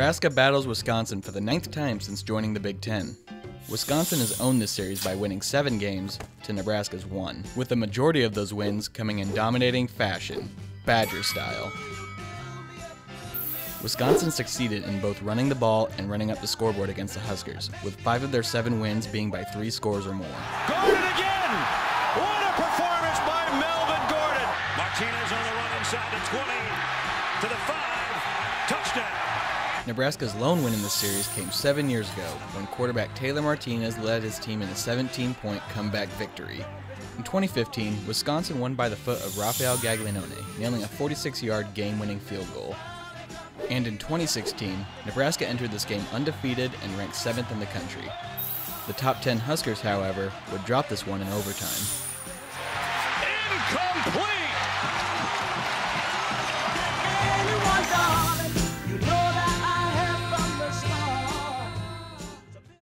Nebraska battles Wisconsin for the ninth time since joining the Big Ten. Wisconsin has owned this series by winning seven games to Nebraska's one, with the majority of those wins coming in dominating fashion, Badger style. Wisconsin succeeded in both running the ball and running up the scoreboard against the Huskers, with five of their seven wins being by three scores or more. Gordon again! What a performance by Melvin Gordon! Martinez on the run inside the 20 to the 5. Touchdown! Nebraska's lone win in the series came seven years ago when quarterback Taylor Martinez led his team in a 17 point comeback victory. In 2015, Wisconsin won by the foot of Rafael Gaglianone, nailing a 46 yard game winning field goal. And in 2016, Nebraska entered this game undefeated and ranked 7th in the country. The top 10 Huskers, however, would drop this one in overtime. Incomplete!